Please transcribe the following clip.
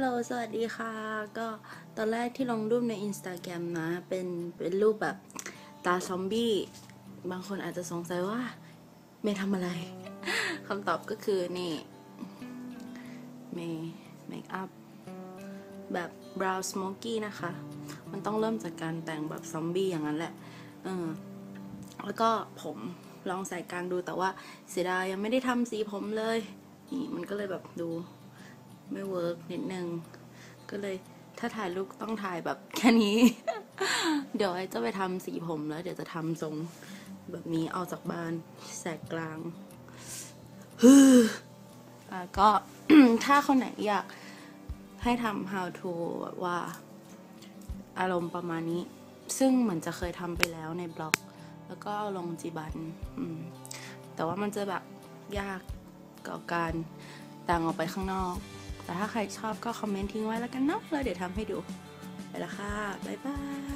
ลโหล สวัสดีค่ะ ก็ตอนแรกที่ลงรูปใน Instagram นะ เป็นเป็นรูปแบบตาซอมบี้ บางคนอาจจะสงสัยว่าเมย์ทำอะไร คำตอบก็คือนี่เมย์เมคอัพแบบ brown smoky นะคะ มันต้องเริ่มจากการแต่งแบบซอมบี้อย่างนั้นแหละ เออ แล้วก็ผมลองใส่กลางดูแต่ว่าเสียดายยังไม่ได้ทำสีผมเลย นี่มันก็เลยแบบดู ไม่เวิร์กนิดนึง ก็เลยถ้าถ่ายรูปต้องถ่ายแบบแค่นี้ เดี๋ยวไอ้จะไปทำสีผมแล้ว เดี๋ยวจะทำทรงแบบนี้เอาจากบ้านแสกกลางอะก็ถ้าคนไหนอยากให้ทำ how to แบบว่า อารมณ์ประมาณนี้ ซึ่งเหมือนจะเคยทำไปแล้วในบล็อก แล้วก็ลงจีบันแต่ว่ามันจะแบบยากกับการต่างออกไปข้างนอก แต่ถ้าใครชอบก็คอมเมนต์ทิ้งไว้แล้วกันเนาะแล้วเดี๋ยวทำให้ดู ไปละค่ะ บ๊ายบาย